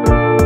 Música